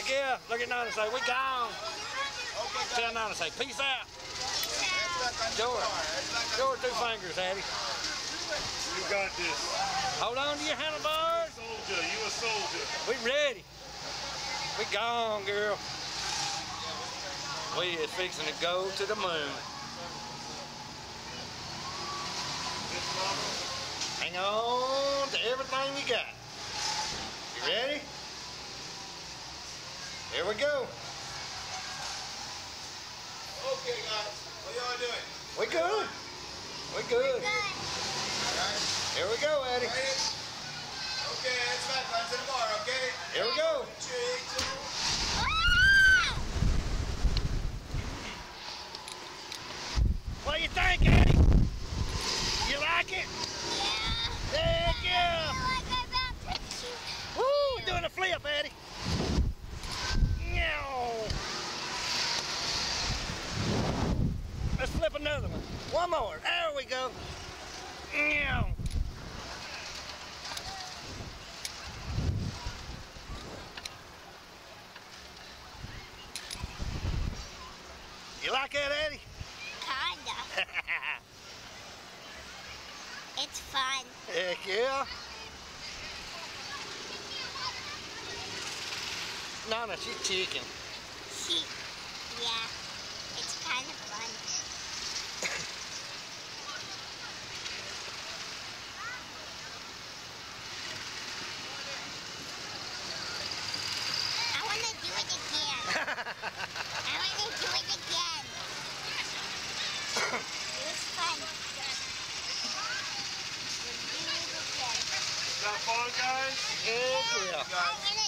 Heck yeah. Look at Nana say, we gone. Tell Nana say, peace out. Show her. Show her two fingers, Addi. You got this. Hold on to your handlebars. Soldier, you a soldier. We ready. We gone, girl. We is fixing to go to the moon. Hang on to everything you got. You ready? Here we go. Okay, guys. What y'all doing? We good. We good. Here we go, Eddie. Ready? Okay, it's back. On to the bar, okay? Here we go. Three, two, What do you think, Eddie? You like it? Heck yeah! Woo! Doing a flip, Eddie. Meow. Let's flip another one. One more. There we go. Meow. You like that, Eddie? Kinda. It's fun. Heck yeah. Nana, she's chicken. She, yeah, it's kind of fun. I want to do it again. I want to do it again. It was fun. We'll do it again. Is that fun, guys? Heck yeah.